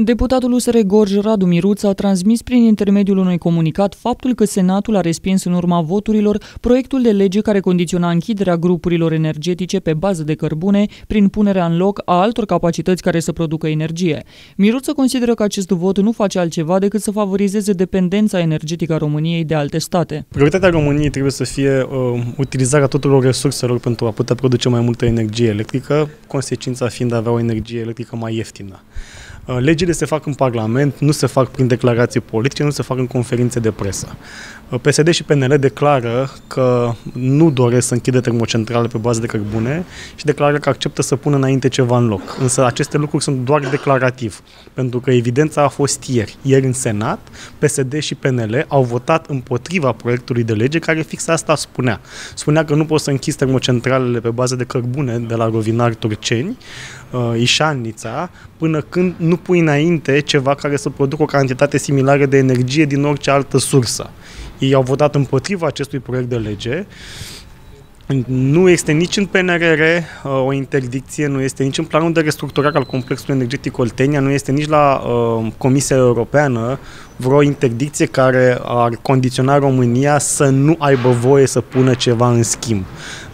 Deputatul USR Gorj Radu Miruț a transmis prin intermediul unui comunicat faptul că Senatul a respins în urma voturilor proiectul de lege care condiționa închiderea grupurilor energetice pe bază de cărbune prin punerea în loc a altor capacități care să producă energie. Miruță consideră că acest vot nu face altceva decât să favorizeze dependența energetică a României de alte state. Prioritatea României trebuie să fie uh, utilizarea tuturor resurselor pentru a putea produce mai multă energie electrică, consecința fiind a avea o energie electrică mai ieftină. Uh, legile se fac în Parlament, nu se fac prin declarații politice, nu se fac în conferințe de presă. Uh, PSD și PNL declară că nu doresc să închidă termocentrale pe bază de cărbune și declară că acceptă să pună înainte ceva în loc. Însă aceste lucruri sunt doar declarativ, pentru că evidența a fost ieri. Ieri în Senat, PSD și PNL au votat împotriva proiectului de lege care fix asta spunea. Spunea că nu poți să închizi termocentralele pe bază de cărbune de la rovinari turceni, uh, Ișannița, până când nu pui înainte ceva care să producă o cantitate similară de energie din orice altă sursă. Ei au votat împotriva acestui proiect de lege. Nu este nici în PNRR uh, o interdicție, nu este nici în planul de restructurare al complexului energetic Oltenia, nu este nici la uh, Comisia Europeană vreo interdicție care ar condiționa România să nu aibă voie să pună ceva în schimb.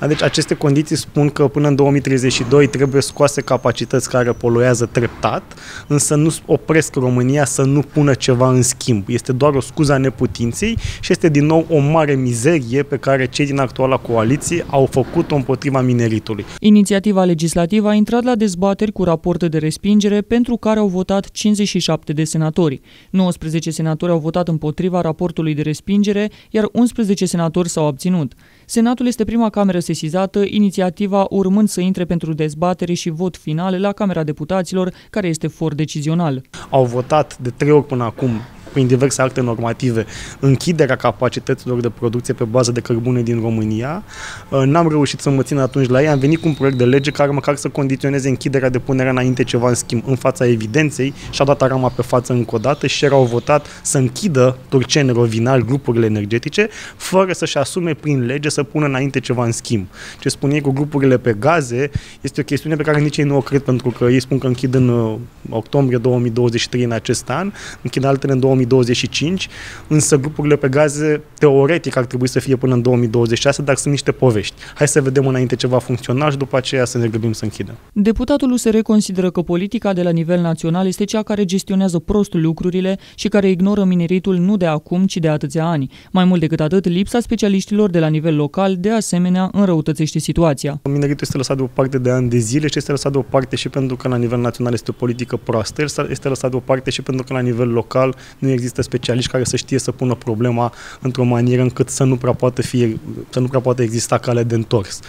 Deci aceste condiții spun că până în 2032 trebuie scoase capacități care poluează treptat, însă nu opresc România să nu pună ceva în schimb. Este doar o scuză a neputinței și este din nou o mare mizerie pe care cei din actuala coaliție au făcut-o împotriva mineritului. Inițiativa legislativă a intrat la dezbateri cu rapoarte de respingere pentru care au votat 57 de senatori. 19 senatori au votat împotriva raportului de respingere, iar 11 senatori s-au abținut. Senatul este prima cameră sesizată, inițiativa urmând să intre pentru dezbatere și vot final la Camera Deputaților, care este for decizional. Au votat de trei ori până acum prin diverse acte normative, închiderea capacităților de producție pe bază de cărbune din România. Uh, n-am reușit să mă țin atunci la ei, am venit cu un proiect de lege care măcar să condiționeze închiderea de punerea înainte ceva în schimb în fața evidenței și a dat arama pe față încă o dată și erau votat să închidă turceni rovinari grupurile energetice fără să-și asume prin lege să pună înainte ceva în schimb. Ce spun ei cu grupurile pe gaze este o chestiune pe care nici ei nu o cred pentru că ei spun că închid în uh, octombrie 2023 în acest an, închid altele în 2023 2025, însă grupurile pe gaze teoretic ar trebui să fie până în 2026, dar sunt niște povești. Hai să vedem înainte ce va funcționa și după aceea să ne grăbim să închidem. Deputatul USR consideră că politica de la nivel național este cea care gestionează prost lucrurile și care ignoră mineritul nu de acum, ci de atâția ani. Mai mult decât atât, lipsa specialiștilor de la nivel local, de asemenea, înrăutățește situația. Mineritul este lăsat deoparte de ani de zile și este lăsat deoparte și pentru că la nivel național este o politică proastă, este lăsat deoparte și pentru că la nivel local nu există specialiști care să știe să pună problema într-o manieră încât să nu prea poată, fi, să nu prea poată exista cale de întors.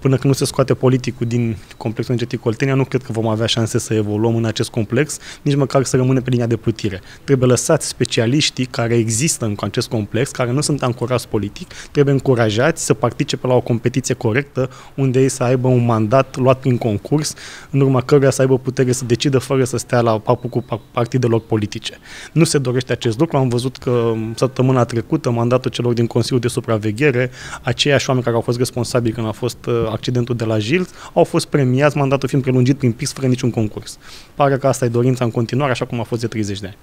Până când nu se scoate politicul din complexul energetic Oltenia, nu cred că vom avea șanse să evoluăm în acest complex, nici măcar să rămâne pe linia de plutire. Trebuie lăsați specialiștii care există în acest complex, care nu sunt ancorați politic, trebuie încurajați să participe la o competiție corectă, unde ei să aibă un mandat luat prin concurs, în urma căruia să aibă putere să decidă fără să stea la papul cu partidelor politice. Nu se dorește acest lucru. Am văzut că săptămâna trecută mandatul celor din Consiliul de Supraveghere, aceiași oameni care au fost responsabili când a fost uh, accidentul de la Jilz, au fost premiați, mandatul fiind prelungit prin PIX fără niciun concurs. Pare că asta e dorința în continuare, așa cum a fost de 30 de ani.